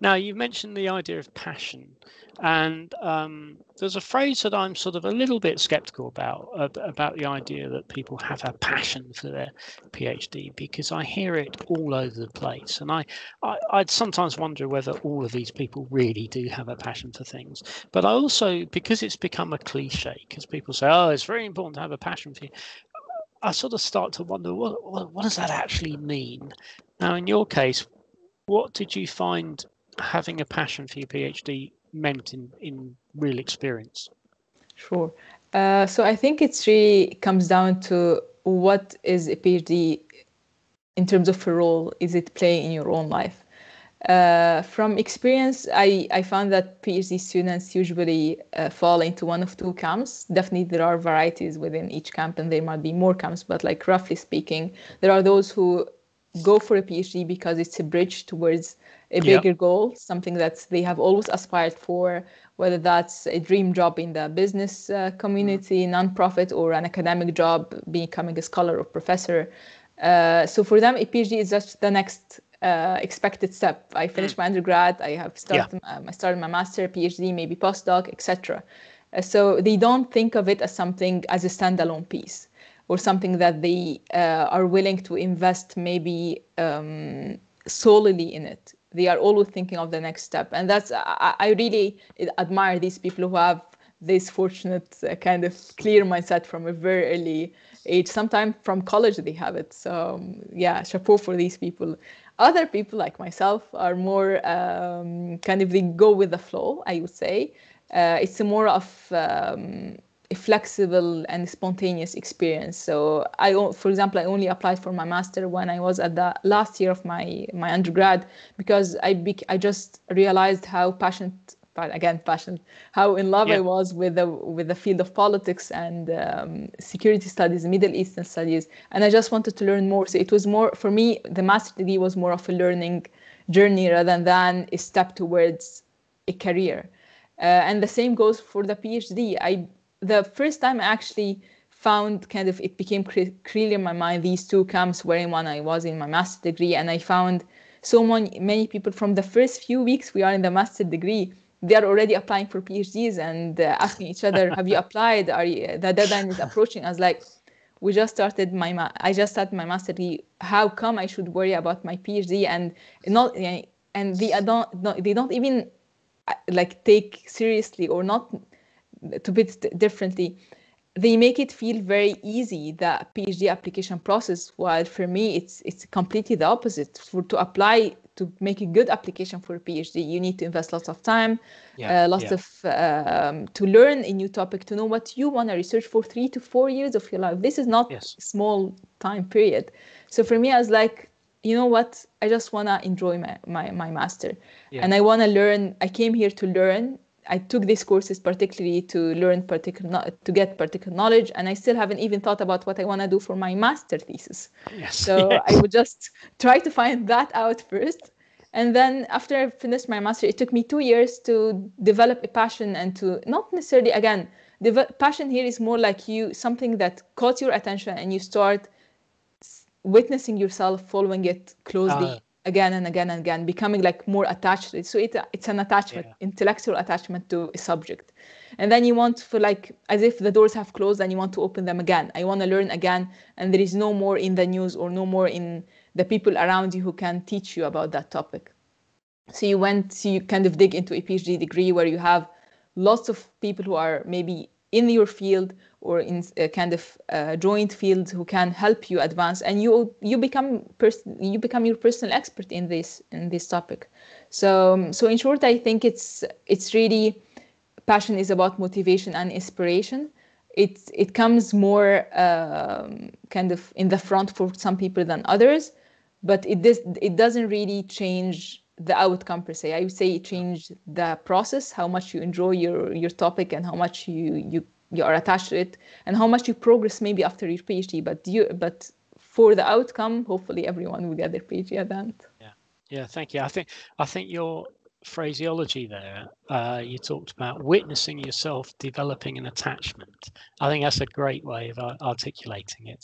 Now, you mentioned the idea of passion, and um, there's a phrase that I'm sort of a little bit skeptical about about the idea that people have a passion for their PhD because I hear it all over the place, and I, I I'd sometimes wonder whether all of these people really do have a passion for things. But I also because it's become a cliche because people say, oh, it's very important to have a passion for you. I sort of start to wonder what, what, what does that actually mean? Now, in your case, what did you find having a passion for your PhD meant in, in real experience? Sure. Uh, so I think it's really comes down to what is a PhD in terms of a role is it playing in your own life? Uh, from experience, I, I found that PhD students usually uh, fall into one of two camps. Definitely, there are varieties within each camp, and there might be more camps, but like roughly speaking, there are those who go for a PhD because it's a bridge towards a bigger goal, something that they have always aspired for, whether that's a dream job in the business uh, community, mm. nonprofit, or an academic job, becoming a scholar or professor. Uh, so for them, a PhD is just the next uh, expected step. I finished mm. my undergrad. I have started. Yeah. Um, I started my master, PhD, maybe postdoc, etc. Uh, so they don't think of it as something as a standalone piece or something that they uh, are willing to invest maybe um, solely in it. They are always thinking of the next step, and that's I, I really admire these people who have this fortunate uh, kind of clear mindset from a very early age. Sometimes from college they have it. So um, yeah, chapeau for these people. Other people like myself are more um, kind of they go with the flow. I would say uh, it's more of um, a flexible and spontaneous experience. So I, for example, I only applied for my master when I was at the last year of my my undergrad because I bec- I just realized how passionate again passion how in love yeah. i was with the with the field of politics and um, security studies middle eastern studies and i just wanted to learn more so it was more for me the master degree was more of a learning journey rather than a step towards a career uh, and the same goes for the phd i the first time i actually found kind of it became clear in my mind these two camps wherein one i was in my master degree and i found so many, many people from the first few weeks we are in the master degree they are already applying for PhDs and uh, asking each other, "Have you applied? Are you, the deadline is approaching?" I was like, "We just started my ma- I just started my master degree. How come I should worry about my PhD?" And not and they don't they don't even uh, like take seriously or not to put it differently they make it feel very easy the phd application process while for me it's it's completely the opposite for to apply to make a good application for a phd you need to invest lots of time yeah, uh, lots yeah. of um, to learn a new topic to know what you want to research for three to four years of your life this is not yes. small time period so for me i was like you know what i just want to enjoy my, my, my master yeah. and i want to learn i came here to learn I took these courses particularly to learn particular to get particular knowledge, and I still haven't even thought about what I want to do for my master thesis. Yes. So yes. I would just try to find that out first, and then after I finished my master, it took me two years to develop a passion and to not necessarily again. The passion here is more like you something that caught your attention and you start witnessing yourself following it closely. Uh, again and again and again, becoming like more attached to it. So it, it's an attachment, yeah. intellectual attachment to a subject. And then you want for like as if the doors have closed and you want to open them again. I want to learn again, and there is no more in the news or no more in the people around you who can teach you about that topic. So you went, so you kind of dig into a PhD degree where you have lots of people who are maybe in your field or in a kind of uh, joint field who can help you advance and you you become pers- you become your personal expert in this in this topic. So um, so in short i think it's it's really passion is about motivation and inspiration. It it comes more um, kind of in the front for some people than others but it does it doesn't really change the outcome per se i would say it changed the process how much you enjoy your your topic and how much you you you are attached to it and how much you progress maybe after your PhD. But you but for the outcome, hopefully everyone will get their PhD at the end. Yeah, yeah. Thank you. I think I think your phraseology there, uh, you talked about witnessing yourself developing an attachment. I think that's a great way of articulating it.